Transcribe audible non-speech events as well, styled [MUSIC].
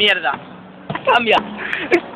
Mierda. Cambia. [LAUGHS]